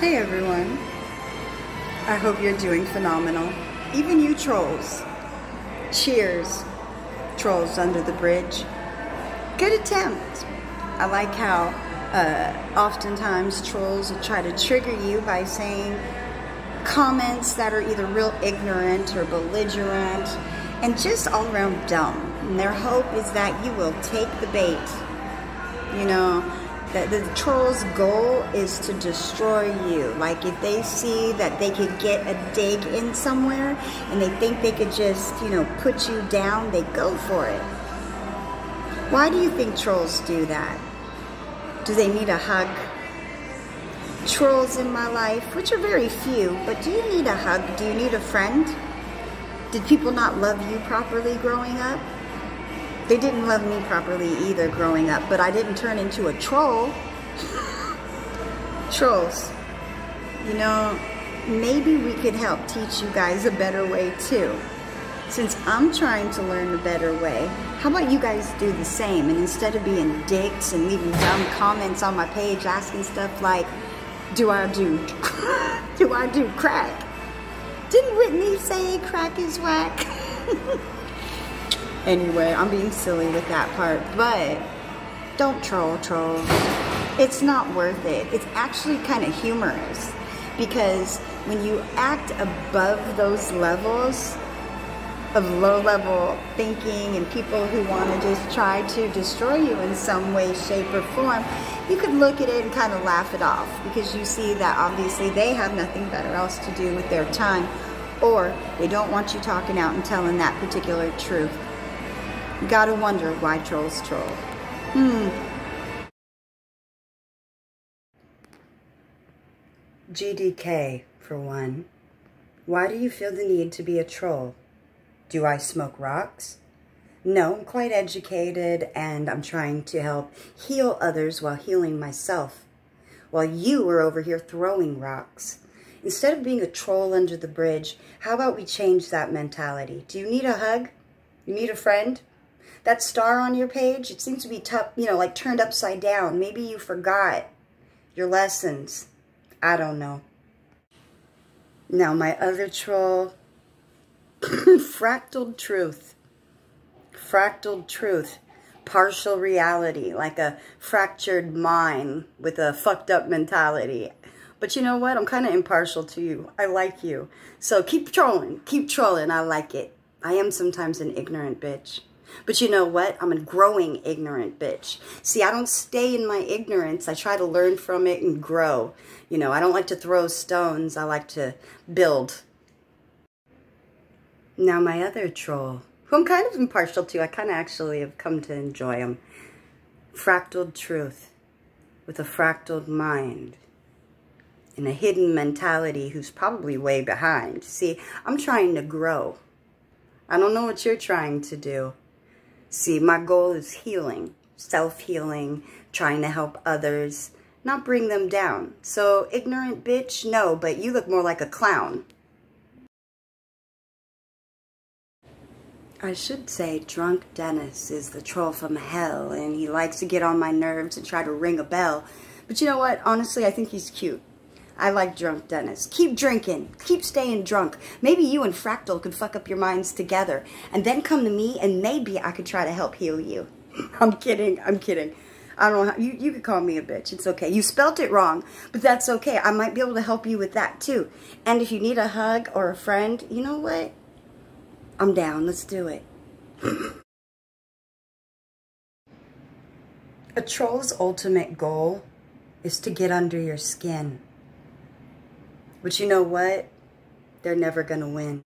Hey everyone. I hope you're doing phenomenal. Even you trolls. Cheers, trolls under the bridge. Good attempt. I like how uh, oftentimes trolls will try to trigger you by saying comments that are either real ignorant or belligerent and just all around dumb. And their hope is that you will take the bait. You know, the, the troll's goal is to destroy you. Like if they see that they could get a dig in somewhere and they think they could just, you know, put you down, they go for it. Why do you think trolls do that? Do they need a hug? Trolls in my life, which are very few, but do you need a hug? Do you need a friend? Did people not love you properly growing up? They didn't love me properly either growing up, but I didn't turn into a troll. Trolls. You know, maybe we could help teach you guys a better way too. Since I'm trying to learn a better way, how about you guys do the same? And instead of being dicks and leaving dumb comments on my page asking stuff like, do I do, do I do crack? Didn't Whitney say crack is whack? Anyway, I'm being silly with that part, but don't troll trolls. It's not worth it. It's actually kind of humorous because when you act above those levels of low level thinking and people who want to just try to destroy you in some way, shape, or form, you could look at it and kind of laugh it off because you see that obviously they have nothing better else to do with their time or they don't want you talking out and telling that particular truth. Gotta wonder why trolls troll. Hmm. GDK, for one. Why do you feel the need to be a troll? Do I smoke rocks? No, I'm quite educated and I'm trying to help heal others while healing myself. While you are over here throwing rocks. Instead of being a troll under the bridge, how about we change that mentality? Do you need a hug? You need a friend? That star on your page, it seems to be, tough, you know, like turned upside down. Maybe you forgot your lessons. I don't know. Now, my other troll, fractal truth. Fractal truth. Partial reality, like a fractured mind with a fucked up mentality. But you know what? I'm kind of impartial to you. I like you. So keep trolling. Keep trolling. I like it. I am sometimes an ignorant bitch. But you know what? I'm a growing ignorant bitch. See, I don't stay in my ignorance. I try to learn from it and grow. You know, I don't like to throw stones. I like to build. Now my other troll, who I'm kind of impartial to, I kind of actually have come to enjoy him. Fractaled truth with a fractaled mind and a hidden mentality who's probably way behind. See, I'm trying to grow. I don't know what you're trying to do. See, my goal is healing, self-healing, trying to help others, not bring them down. So, ignorant bitch, no, but you look more like a clown. I should say Drunk Dennis is the troll from hell, and he likes to get on my nerves and try to ring a bell. But you know what? Honestly, I think he's cute. I like drunk Dennis. Keep drinking. Keep staying drunk. Maybe you and Fractal could fuck up your minds together. And then come to me and maybe I could try to help heal you. I'm kidding. I'm kidding. I don't know how, you, you could call me a bitch. It's okay. You spelt it wrong, but that's okay. I might be able to help you with that too. And if you need a hug or a friend, you know what? I'm down. Let's do it. a troll's ultimate goal is to get under your skin. But you know what? They're never going to win.